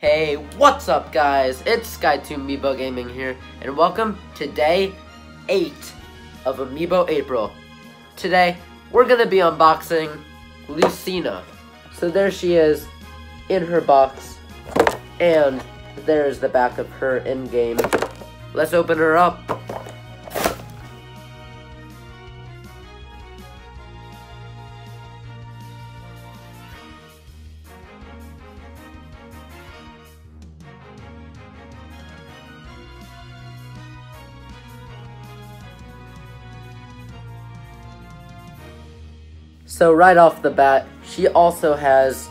Hey, what's up guys? It's Sky2 Amiibo Gaming here, and welcome to day 8 of Amiibo April. Today, we're gonna be unboxing Lucina. So there she is, in her box, and there's the back of her in-game. Let's open her up. So right off the bat, she also has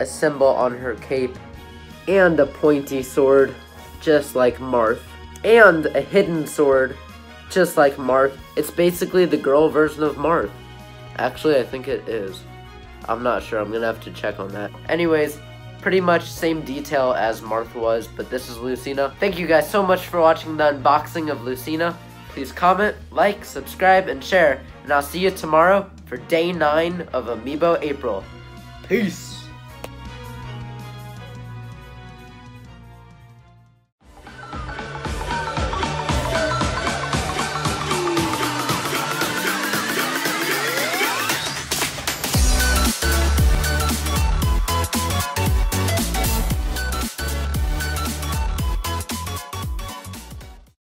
a symbol on her cape and a pointy sword, just like Marth, and a hidden sword, just like Marth. It's basically the girl version of Marth. Actually, I think it is. I'm not sure. I'm gonna have to check on that. Anyways, pretty much same detail as Marth was, but this is Lucina. Thank you guys so much for watching the unboxing of Lucina. Please comment, like, subscribe, and share, and I'll see you tomorrow for day 9 of Amiibo April. Peace!